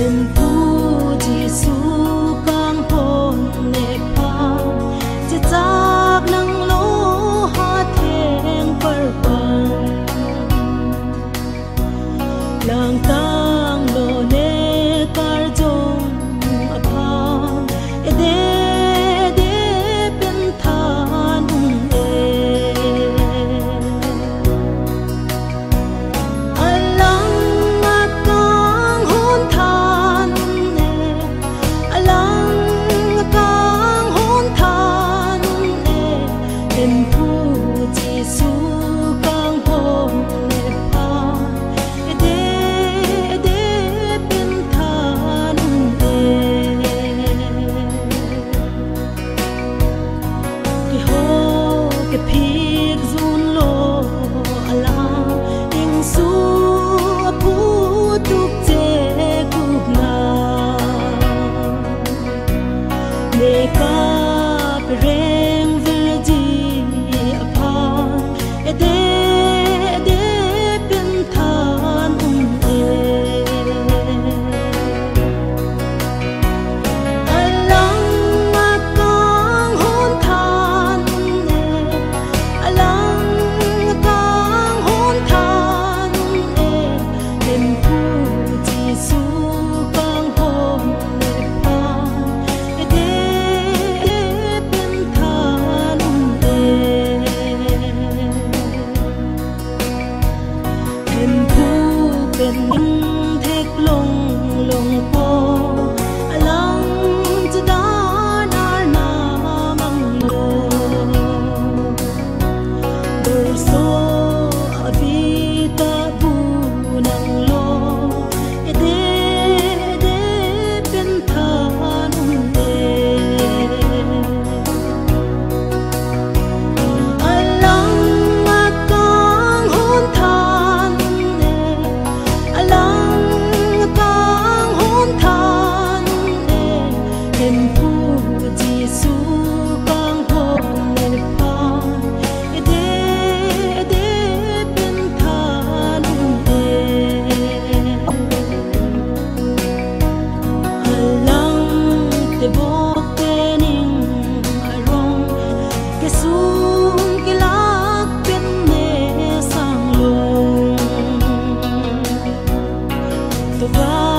人 tình phu chỉ su con hồ lệ pha để để bên than về. Cái hồ cái phiền run lo la tình su phu tục chế cục na để cặp rèn เป็นเทคลงลงโปอลังจะดานารนามังโลดูโซ goodbye.